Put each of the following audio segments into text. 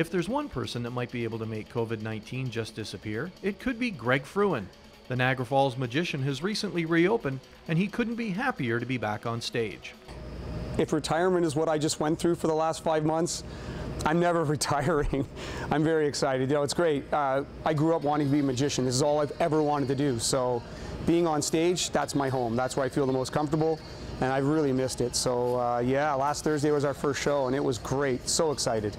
If there's one person that might be able to make COVID 19 just disappear, it could be Greg Frewin. The Niagara Falls magician has recently reopened, and he couldn't be happier to be back on stage. If retirement is what I just went through for the last five months, I'm never retiring. I'm very excited. You know, it's great. Uh, I grew up wanting to be a magician. This is all I've ever wanted to do. So, being on stage, that's my home. That's where I feel the most comfortable, and I've really missed it. So, uh, yeah, last Thursday was our first show, and it was great. So excited.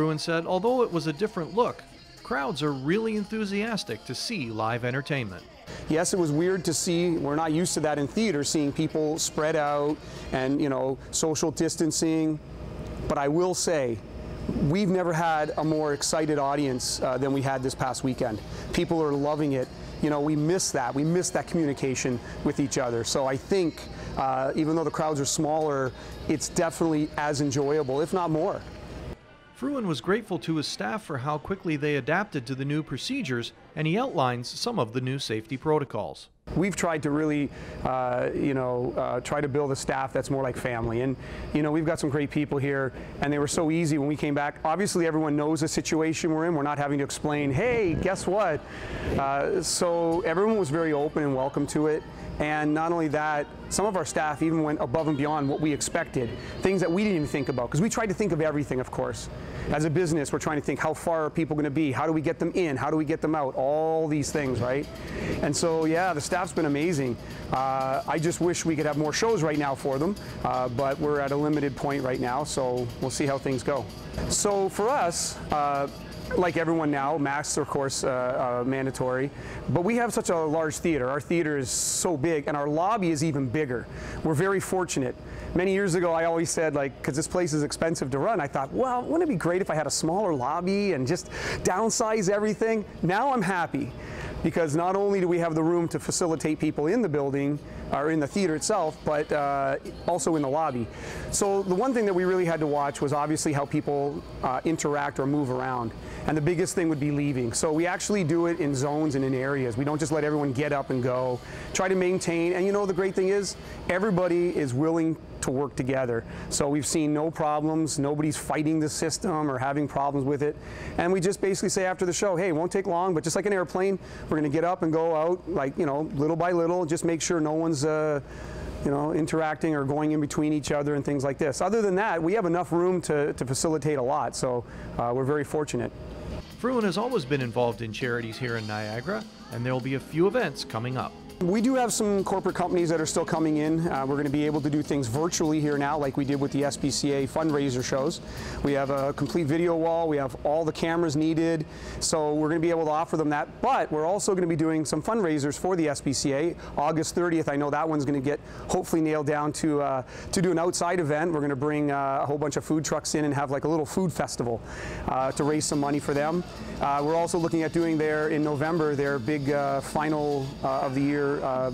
Frewin said, although it was a different look, crowds are really enthusiastic to see live entertainment. Yes, it was weird to see, we're not used to that in theater, seeing people spread out and, you know, social distancing. But I will say, we've never had a more excited audience uh, than we had this past weekend. People are loving it. You know, we miss that. We miss that communication with each other. So I think, uh, even though the crowds are smaller, it's definitely as enjoyable, if not more. Frewin was grateful to his staff for how quickly they adapted to the new procedures, and he outlines some of the new safety protocols. We've tried to really, uh, you know, uh, try to build a staff that's more like family. And, you know, we've got some great people here, and they were so easy when we came back. Obviously, everyone knows the situation we're in. We're not having to explain, hey, guess what? Uh, so everyone was very open and welcome to it. And not only that, some of our staff even went above and beyond what we expected, things that we didn't even think about, because we tried to think of everything, of course. As a business, we're trying to think how far are people going to be? How do we get them in? How do we get them out? All these things, right? And so, yeah, the staff's been amazing. Uh, I just wish we could have more shows right now for them, uh, but we're at a limited point right now, so we'll see how things go. So for us, uh, like everyone now, masks are of course uh, uh, mandatory, but we have such a large theater. Our theater is so big, and our lobby is even bigger. We're very fortunate. Many years ago, I always said, like, because this place is expensive to run, I thought, well, wouldn't it be great if I had a smaller lobby and just downsize everything? Now I'm happy because not only do we have the room to facilitate people in the building or in the theater itself, but uh, also in the lobby. So the one thing that we really had to watch was obviously how people uh, interact or move around. And the biggest thing would be leaving. So we actually do it in zones and in areas. We don't just let everyone get up and go. Try to maintain, and you know the great thing is, everybody is willing to work together. So we've seen no problems, nobody's fighting the system or having problems with it. And we just basically say after the show, hey, it won't take long, but just like an airplane, we're gonna get up and go out, like, you know, little by little, just make sure no one's uh, you know, interacting or going in between each other and things like this. Other than that, we have enough room to, to facilitate a lot, so uh, we're very fortunate. Frewin has always been involved in charities here in Niagara, and there will be a few events coming up. We do have some corporate companies that are still coming in. Uh, we're going to be able to do things virtually here now, like we did with the SPCA fundraiser shows. We have a complete video wall. We have all the cameras needed. So we're going to be able to offer them that. But we're also going to be doing some fundraisers for the SPCA. August 30th, I know that one's going to get hopefully nailed down to, uh, to do an outside event. We're going to bring uh, a whole bunch of food trucks in and have like a little food festival uh, to raise some money for them. Uh, we're also looking at doing there in November their big uh, final of the year uh,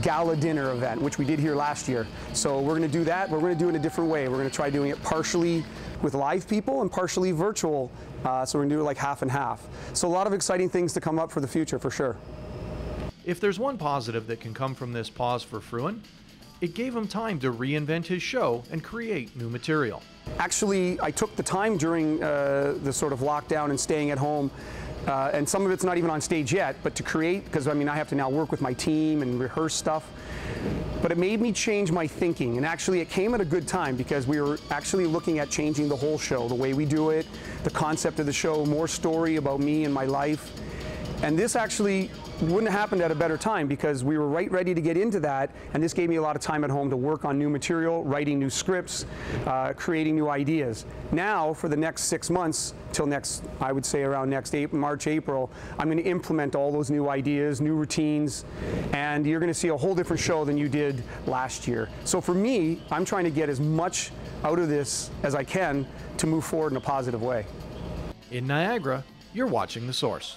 gala dinner event, which we did here last year. So we're going to do that. We're going to do it in a different way. We're going to try doing it partially with live people and partially virtual. Uh, so we're going to do it like half and half. So a lot of exciting things to come up for the future for sure. If there's one positive that can come from this pause for Frewin, it gave him time to reinvent his show and create new material. Actually, I took the time during uh, the sort of lockdown and staying at home uh, and some of it's not even on stage yet, but to create, because I mean, I have to now work with my team and rehearse stuff. But it made me change my thinking, and actually it came at a good time because we were actually looking at changing the whole show, the way we do it, the concept of the show, more story about me and my life. And this actually wouldn't have happened at a better time because we were right ready to get into that and this gave me a lot of time at home to work on new material, writing new scripts, uh, creating new ideas. Now for the next six months till next, I would say around next April, March, April, I'm going to implement all those new ideas, new routines, and you're going to see a whole different show than you did last year. So for me, I'm trying to get as much out of this as I can to move forward in a positive way. In Niagara, you're watching The Source.